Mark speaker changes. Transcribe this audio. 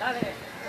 Speaker 1: Dale.